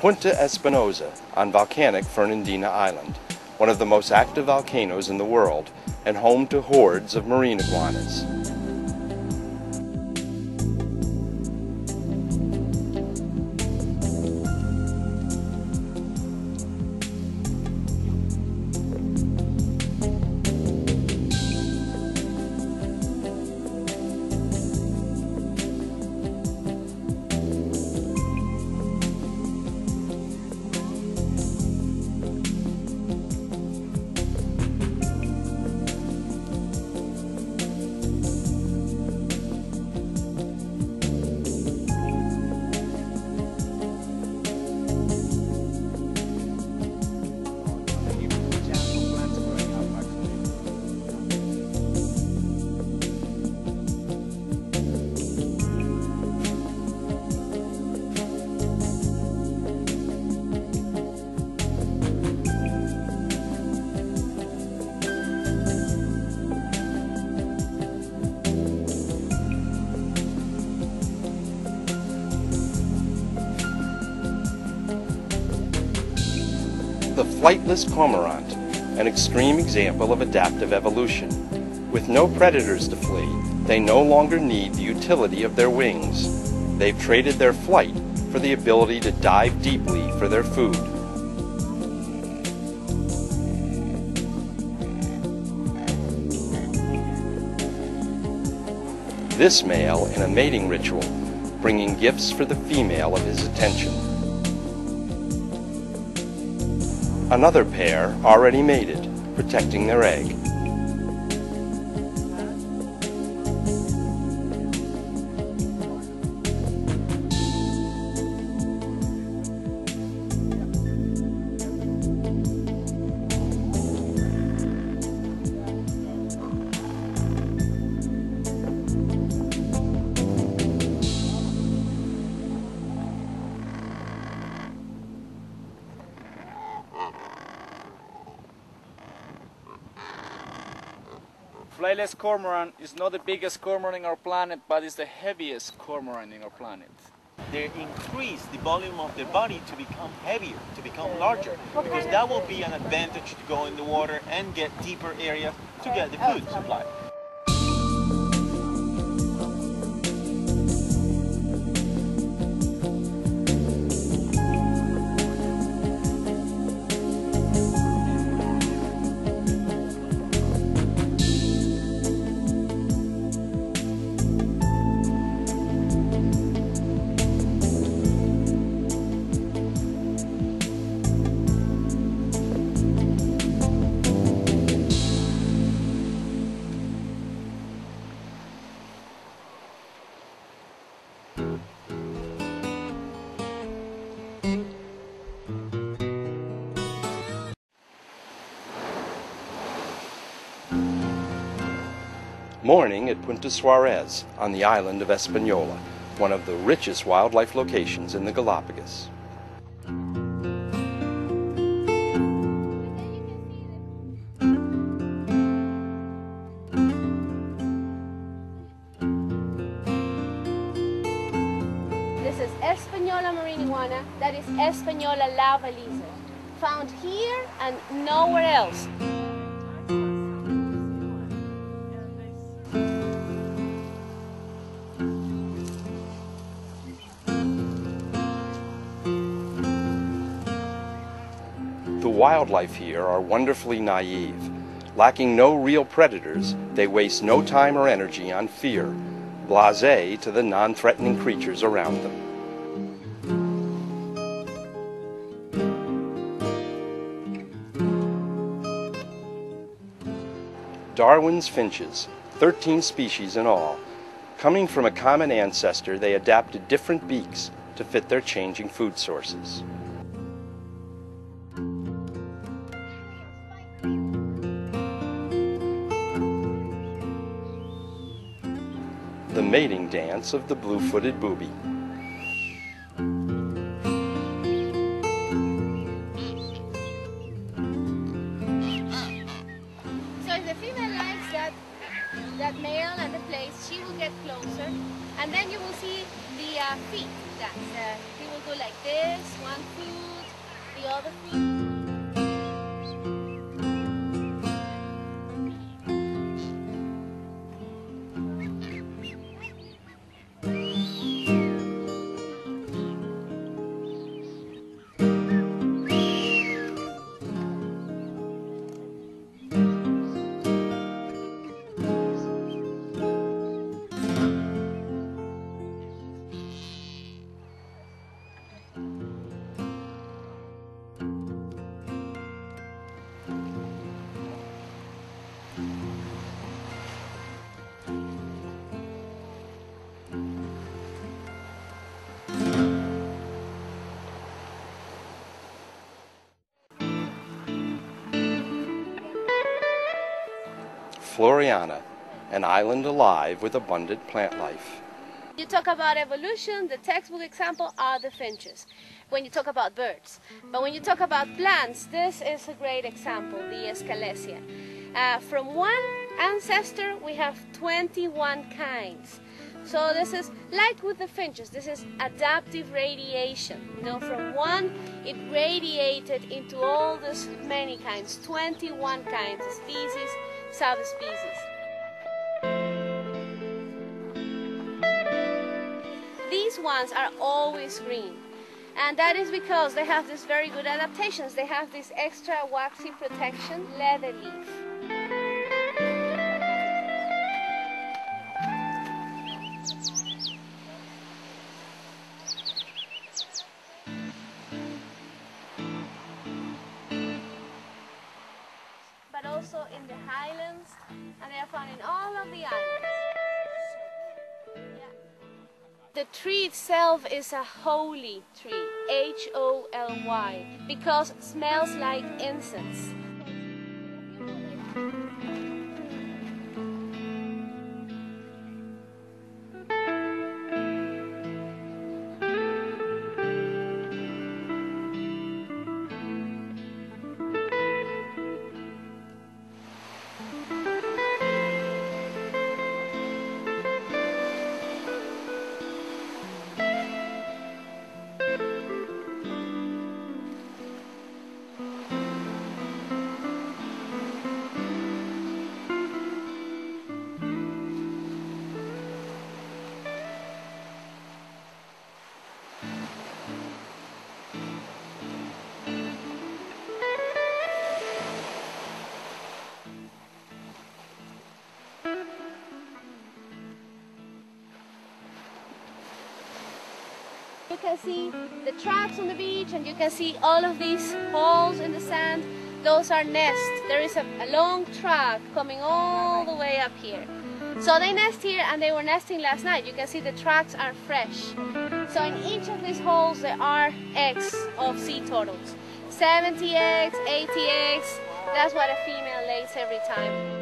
Punta Espinosa on volcanic Fernandina Island, one of the most active volcanoes in the world and home to hordes of marine iguanas. Flightless cormorant, an extreme example of adaptive evolution. With no predators to flee, they no longer need the utility of their wings. They've traded their flight for the ability to dive deeply for their food. This male in a mating ritual, bringing gifts for the female of his attention. Another pair already mated, protecting their egg. Flightless cormorant is not the biggest cormorant in our planet, but it's the heaviest cormorant in our planet. They increase the volume of the body to become heavier, to become larger, because that will be an advantage to go in the water and get deeper areas to get the food supply. Morning at Punta Suarez on the island of Espanola, one of the richest wildlife locations in the Galapagos. This is Espanola marine iguana, that is Espanola lava lizard, found here and nowhere else. The wildlife here are wonderfully naive. Lacking no real predators, they waste no time or energy on fear, blase to the non threatening creatures around them. Darwin's finches, 13 species in all. Coming from a common ancestor, they adapted different beaks to fit their changing food sources. Mating dance of the blue-footed booby. So if the female likes that that male and the place, she will get closer, and then you will see the uh, feet dance. Uh, he will go like this, one foot, the other foot. Floreana, an island alive with abundant plant life. You talk about evolution, the textbook example are the finches. When you talk about birds, but when you talk about plants, this is a great example, the Escalesia. Uh, from one ancestor, we have 21 kinds. So this is like with the finches. This is adaptive radiation. You know, from one, it radiated into all these many kinds, 21 kinds, of species, subspecies. These ones are always green. And that is because they have these very good adaptations. They have this extra waxy protection, leather leaf. The tree itself is a holy tree, H O L Y, because it smells like incense. You can see the tracks on the beach and you can see all of these holes in the sand. Those are nests. There is a, a long track coming all the way up here. So they nest here and they were nesting last night. You can see the tracks are fresh. So in each of these holes there are eggs of sea turtles. 70 eggs, 80 eggs. That's what a female lays every time.